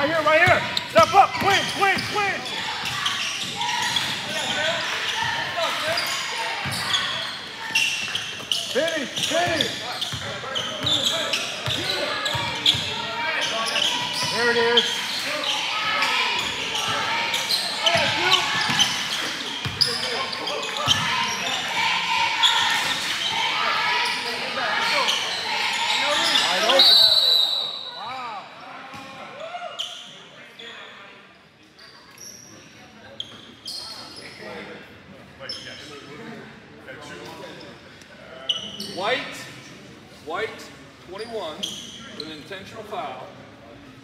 Right here, right here. Step up, swing, swing, swing. Finish, finish. There it is.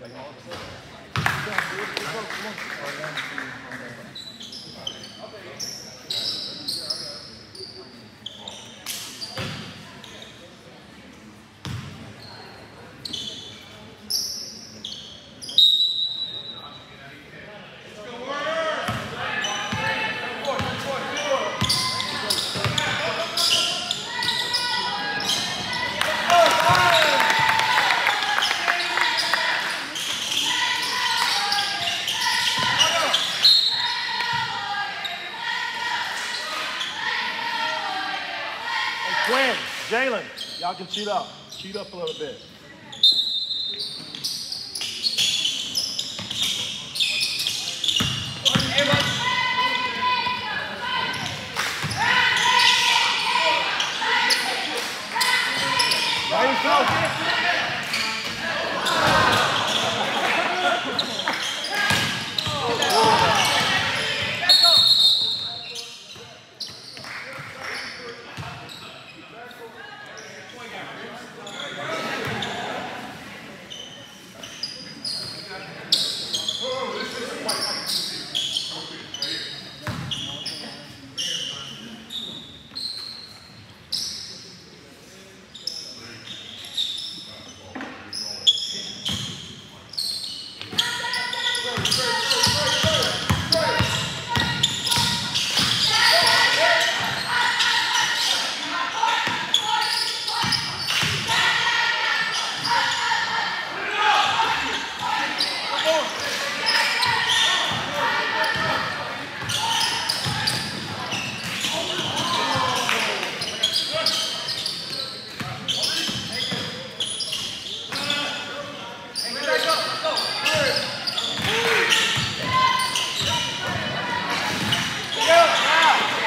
Hey, Quinn, Jalen, y'all can cheat up. Cheat up a little bit. By yourself.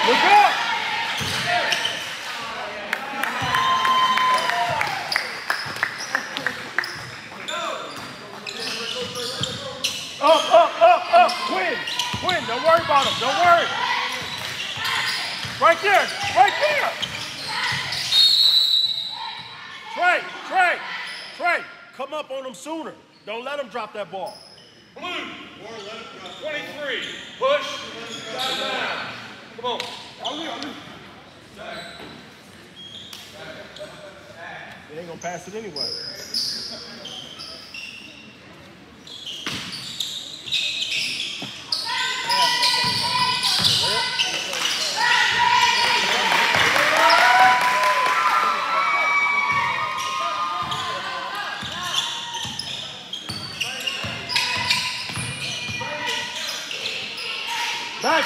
Look up. Up, up, up, up. Quinn. Quinn, don't worry about him. Don't worry. Right there. Right there. Trey, Trey, Trey, come up on him sooner. Don't let him drop that ball. Blue, 23, push, down, down. Come on. They ain't gonna pass it anyway.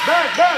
Back,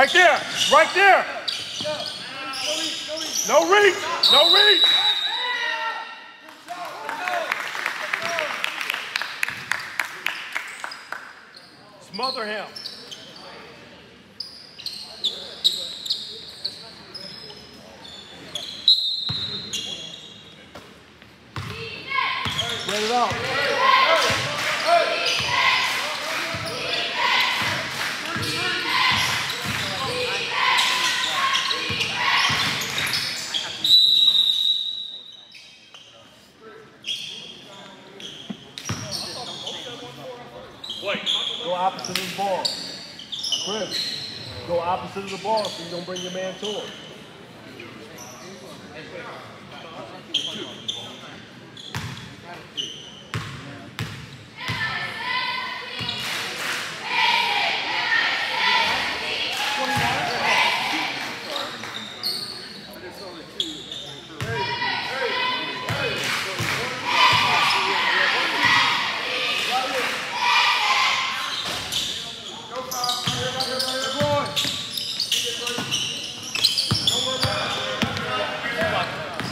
Right there. Right there. No reach. No reach. Smother him. Get it out. Of the ball so you don't bring your man to him.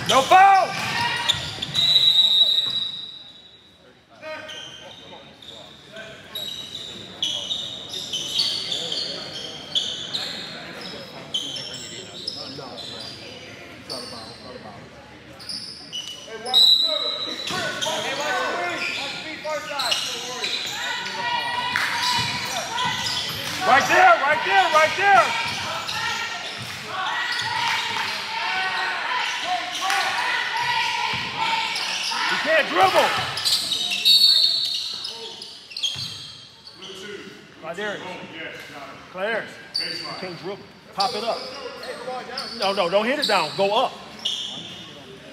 No foul! Right there, right there, right there. You can't dribble. Right there. You can't dribble. Pop it up. No, no, don't hit it down. Go up.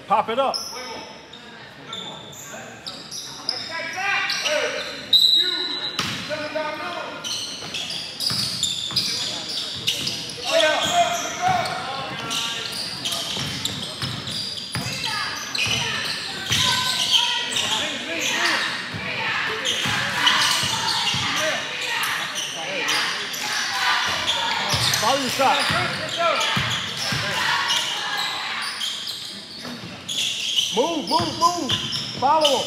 Pop it up. Follow your shot. Move, move, move. Follow him.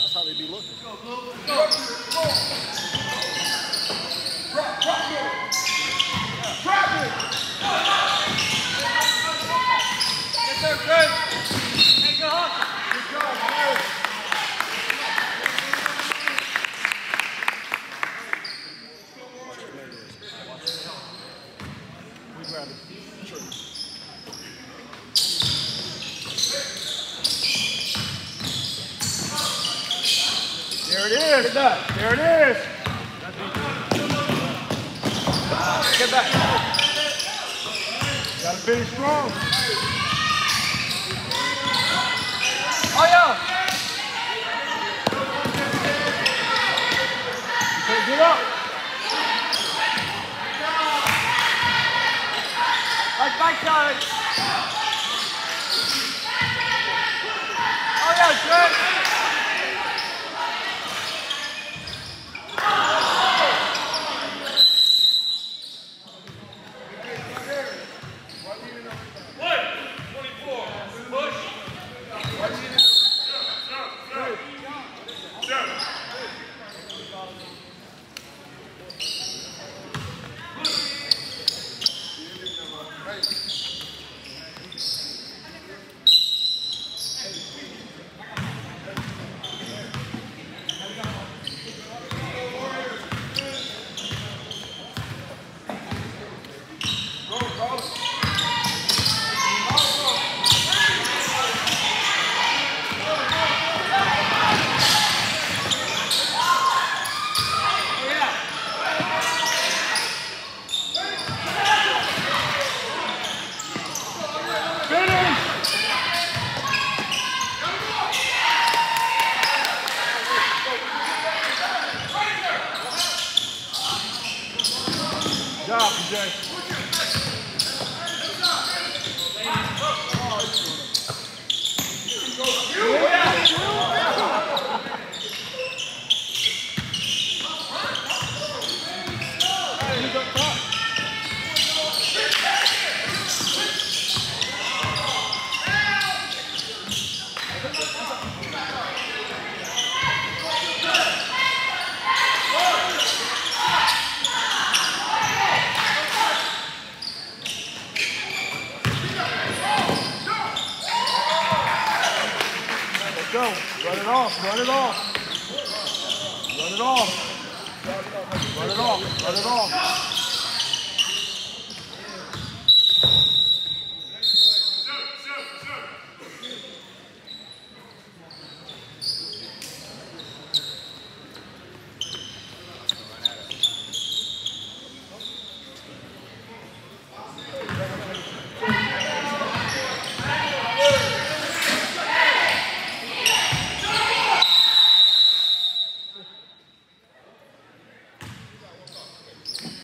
That's how they be looking. We grab it. There it is. There it is. Get back. Gotta finish strong. Oh yeah. Okay, get up. Like backside. Off. Run it off. Run it off. Run it off. Run it off.